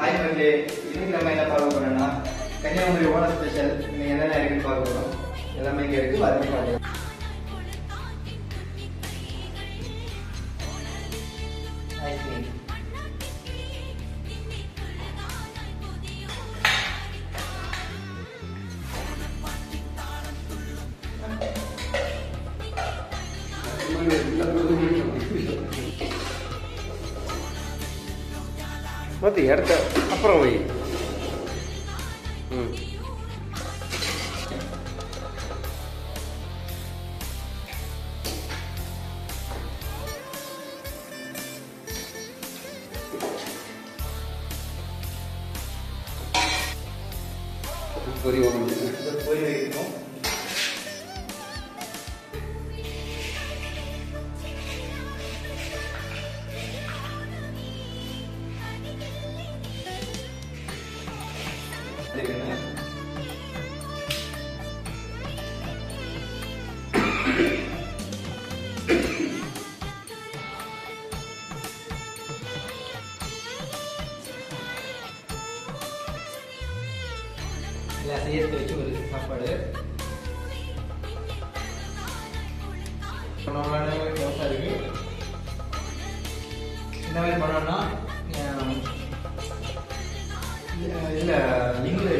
Hi மக்களே இன்னைக்கு நம்ம என்ன பார்க்க போறோம்னா கன்னியாகுமரி ஓன ஸ்பெஷல் இன்னைக்கு என்னென்ன இருக்குன்னு பார்க்க போறோம். எல்லாமே இங்க இருக்கு. வரவே பார்க்கலாம். ஐஸ்கிரீம் மற்ற இடத்த அப்புறம் வை ம் பொரி ஒன்று இது பொரி வைக்கணும் இதுக்குன்னு சேர்த்து வச்சு ஒரு சாப்பாடு நம்மளால யோசா இருக்கு இந்த மாதிரி பண்ணோம்னா English.